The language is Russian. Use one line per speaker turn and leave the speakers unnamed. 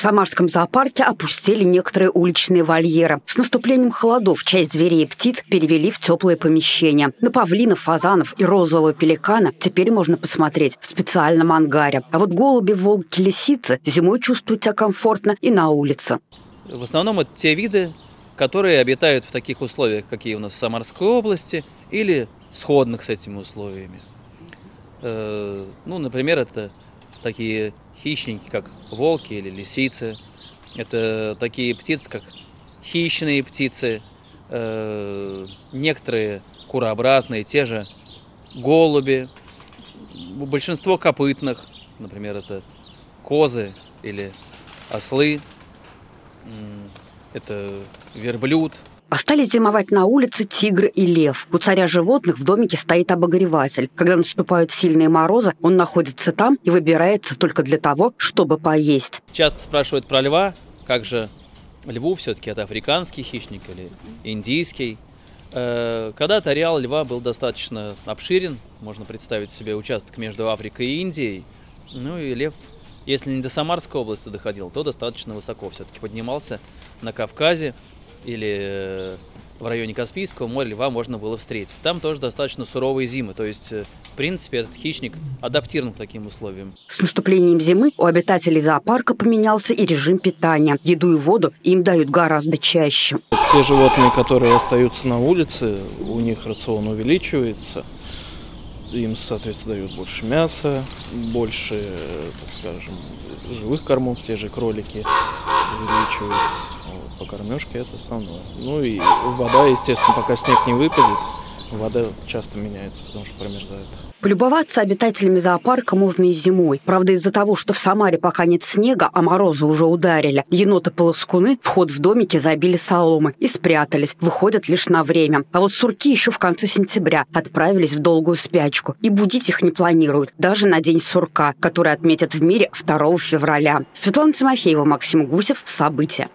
В Самарском зоопарке опустили некоторые уличные вольеры. С наступлением холодов часть зверей и птиц перевели в теплые помещения. На павлинов, фазанов и розового пеликана теперь можно посмотреть в специальном ангаре. А вот голуби, волки, лисицы зимой чувствуют себя комфортно и на улице.
В основном это те виды, которые обитают в таких условиях, какие у нас в Самарской области, или сходных с этими условиями. Э, ну, например, это такие хищники, как волки или лисицы. Это такие птицы, как хищные птицы, э, некоторые курообразные, те же голуби, большинство копытных, например, это козы или ослы, это верблюд –
Остались зимовать на улице тигр и лев. У царя животных в домике стоит обогреватель. Когда наступают сильные морозы, он находится там и выбирается только для того, чтобы поесть.
Часто спрашивают про льва. Как же льву все-таки это африканский хищник или индийский? Э, когда-то ареал льва был достаточно обширен. Можно представить себе участок между Африкой и Индией. Ну и лев если не до Самарской области доходил, то достаточно высоко все-таки поднимался на Кавказе или э, в районе Каспийского моря льва можно было встретить. Там тоже достаточно суровые зимы, то есть, э, в принципе, этот хищник адаптирован к таким условиям.
С наступлением зимы у обитателей зоопарка поменялся и режим питания. Еду и воду им дают гораздо чаще.
Те животные, которые остаются на улице, у них рацион увеличивается. Им, соответственно, дают больше мяса, больше, так скажем, живых кормов, те же кролики увеличиваются по кормежке это основное. Ну и вода, естественно, пока снег не выпадет, вода часто меняется, потому что промерзает.
Полюбоваться обитателями зоопарка можно и зимой. Правда, из-за того, что в Самаре пока нет снега, а морозы уже ударили, еноты-полоскуны вход в домики забили соломы и спрятались, выходят лишь на время. А вот сурки еще в конце сентября отправились в долгую спячку. И будить их не планируют, даже на День сурка, который отметят в мире 2 февраля. Светлана Тимофеева, Максим Гусев. События.